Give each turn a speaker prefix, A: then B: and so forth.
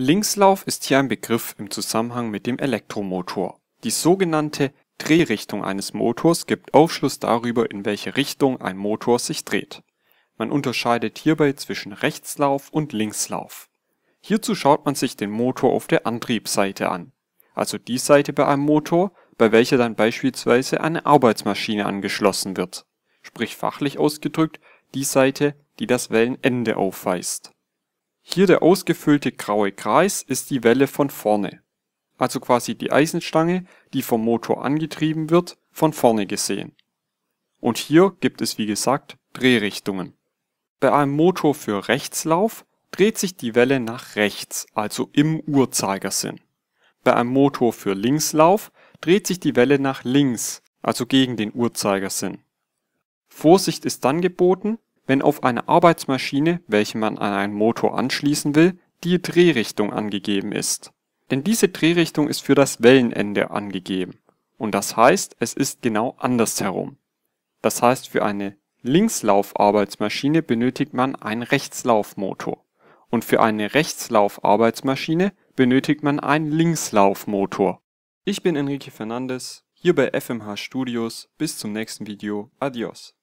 A: Linkslauf ist hier ein Begriff im Zusammenhang mit dem Elektromotor. Die sogenannte Drehrichtung eines Motors gibt Aufschluss darüber, in welche Richtung ein Motor sich dreht. Man unterscheidet hierbei zwischen Rechtslauf und Linkslauf. Hierzu schaut man sich den Motor auf der Antriebsseite an, also die Seite bei einem Motor, bei welcher dann beispielsweise eine Arbeitsmaschine angeschlossen wird, sprich fachlich ausgedrückt die Seite, die das Wellenende aufweist hier der ausgefüllte graue Kreis ist die Welle von vorne, also quasi die Eisenstange, die vom Motor angetrieben wird, von vorne gesehen. Und hier gibt es wie gesagt Drehrichtungen. Bei einem Motor für Rechtslauf dreht sich die Welle nach rechts, also im Uhrzeigersinn. Bei einem Motor für Linkslauf dreht sich die Welle nach links, also gegen den Uhrzeigersinn. Vorsicht ist dann geboten wenn auf einer Arbeitsmaschine, welche man an einen Motor anschließen will, die Drehrichtung angegeben ist. Denn diese Drehrichtung ist für das Wellenende angegeben. Und das heißt, es ist genau andersherum. Das heißt, für eine Linkslauf-Arbeitsmaschine benötigt man einen Rechtslaufmotor. Und für eine Rechtslauf-Arbeitsmaschine benötigt man einen Linkslaufmotor. Ich bin Enrique Fernandes, hier bei FMH Studios. Bis zum nächsten Video. Adios.